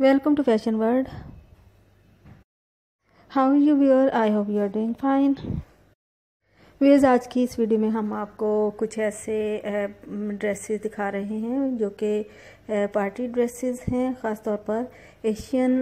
Welcome to fashion world how you viewer I hope you are doing fine veg आज की इस video में हम आपको कुछ ऐसे ड्रेसेस दिखा रहे हैं जो कि पार्टी ड्रेसेस हैं ख़ास तौर पर एशियन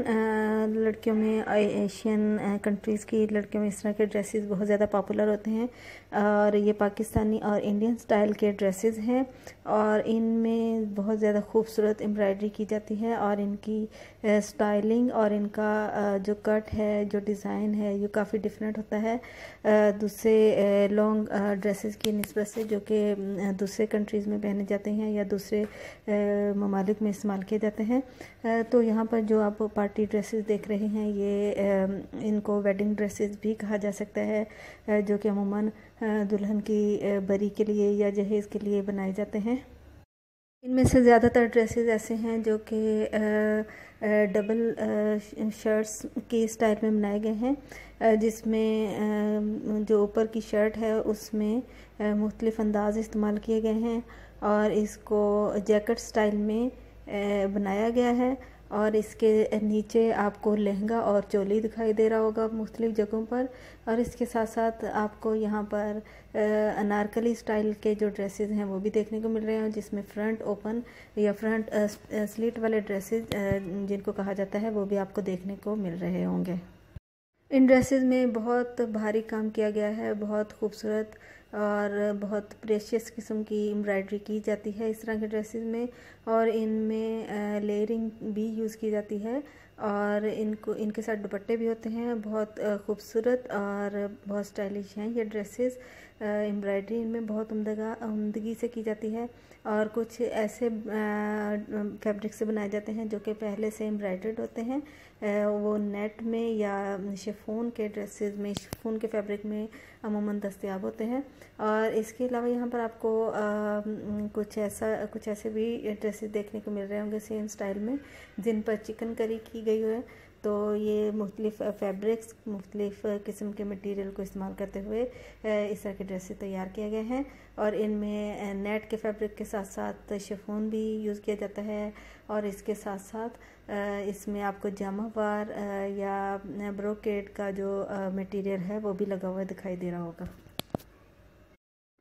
लड़कियों में एशियन कंट्रीज़ की लड़कियों में इस तरह के ड्रेसेस बहुत ज़्यादा पॉपुलर होते हैं। और ये पाकिस्तानी और इंडियन स्टाइल के ड्रेसेस हैं और इनमें बहुत ज़्यादा खूबसूरत एम्ब्रॉयडरी की जाती है और इनकी स्टाइलिंग और इनका जो कट है, जो डिज़ाइन है, ये काफ़ी डिफरेंट होता है। दूसरे लॉन्ग ड्रेसेस की नस्बत से जो कि दूसरे कंट्रीज़ में पहने जाते हैं या दूसरे ममालिक में इस्तेमाल किए जाते हैं। तो यहाँ पर जो आप पार्टी ड्रेसेस देख रहे हैं, ये इनको वेडिंग ड्रेसेस भी कहा जा सकता है जो कि अमूमन दुल्हन की बरी के लिए या जहेज़ के लिए बनाए जाते हैं। इनमें से ज़्यादातर ड्रेसेस ऐसे हैं जो कि डबल शर्ट्स की स्टाइल में बनाए गए हैं जिसमें जो ऊपर की शर्ट है उसमें मुख्तलिफ़ अंदाज इस्तेमाल किए गए हैं। और इसको जैकेट स्टाइल में बनाया गया है और इसके नीचे आपको लहंगा और चोली दिखाई दे रहा होगा मुख्तलिफ़ जगहों पर और इसके साथ साथ आपको यहाँ पर अनारकली स्टाइल के जो ड्रेसेस हैं वो भी देखने को मिल रहे हैं जिसमें फ्रंट ओपन या फ्रंट स्लिट वाले ड्रेसेस जिनको कहा जाता है वो भी आपको देखने को मिल रहे होंगे। इन ड्रेसेस में बहुत भारी काम किया गया है, बहुत खूबसूरत और बहुत प्रेशियस किस्म की एम्ब्रॉयडरी की जाती है इस तरह के ड्रेसेस में और इनमें लेयरिंग भी यूज़ की जाती है और इनको, इनके साथ दुपट्टे भी होते हैं, बहुत खूबसूरत और बहुत स्टाइलिश हैं ये ड्रेसेस। एम्ब्रॉयडरी इनमें बहुत उमदगा, उमदगी से की जाती है और कुछ ऐसे फैब्रिक से बनाए जाते हैं जो कि पहले से एम्ब्रॉयडर्ड होते हैं वो नेट में या शिफोन के ड्रेसेस में शिफोन के फैब्रिक में अमूमन दस्तियाब होते हैं। और इसके अलावा यहाँ पर आपको आ, कुछ ऐसा कुछ ऐसे भी ड्रेसेस देखने को मिल रहे होंगे सेम स्टाइल में जिन पर चिकन करी की गई है। तो ये मुख्तलिफ़ फैब्रिक्स मुख्तलिफ़ किस्म के मटेरियल को इस्तेमाल करते हुए इस तरह के ड्रेसेस तैयार किए गए हैं। और इनमें नेट के फैब्रिक के साथ साथ शिफोन भी यूज़ किया जाता है। और इसके साथ साथ इसमें आपको जामावार या ब्रोकेट का जो मटेरियल है, वो भी लगा हुआ दिखाई दे रहा होगा।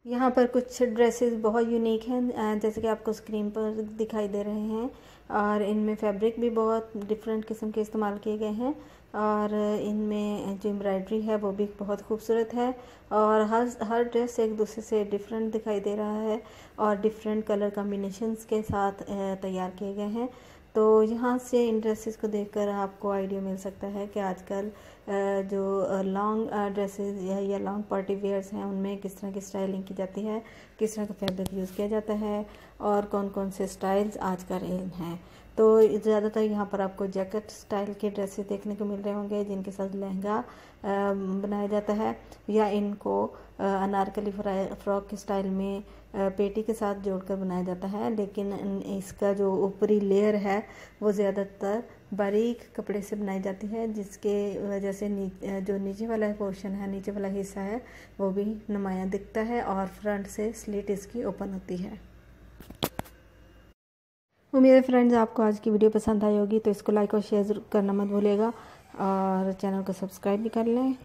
यहाँ पर कुछ ड्रेसेस बहुत यूनिक हैं जैसे कि आपको स्क्रीन पर दिखाई दे रहे हैं और इनमें फैब्रिक भी बहुत डिफरेंट किस्म के इस्तेमाल किए गए हैं और इनमें जो एम्ब्रॉयड्री है वो भी बहुत खूबसूरत है और हर हर ड्रेस एक दूसरे से डिफरेंट दिखाई दे रहा है और डिफरेंट कलर कम्बिनेशंस के साथ तैयार किए गए हैं। तो यहाँ से इन ड्रेसेस को देखकर आपको आइडिया मिल सकता है कि आजकल जो लॉन्ग ड्रेसेस या, लॉन्ग पार्टी वेयर्स हैं उनमें किस तरह की स्टाइलिंग की जाती है किस तरह का फैब्रिक यूज़ किया जाता है और कौन कौन से स्टाइल्स आज का आजकल हैं। तो ज़्यादातर यहाँ पर आपको जैकेट स्टाइल के ड्रेसेस देखने को मिल रहे होंगे जिनके साथ लहंगा बनाया जाता है या इनको अनारकली फ्रॉक के स्टाइल में पेटी के साथ जोड़कर बनाया जाता है लेकिन इसका जो ऊपरी लेयर है वो ज़्यादातर बारीक कपड़े से बनाई जाती है, जिसके वजह से जो नीचे वाला पोर्शन है, नीचे वाला हिस्सा है, वो भी नुमाया दिखता है और फ्रंट से स्लिट इसकी ओपन होती है। उम्मीद है फ्रेंड्स आपको आज की वीडियो पसंद आई होगी तो इसको लाइक और शेयर करना मत भूलेगा और चैनल को सब्सक्राइब भी कर लें।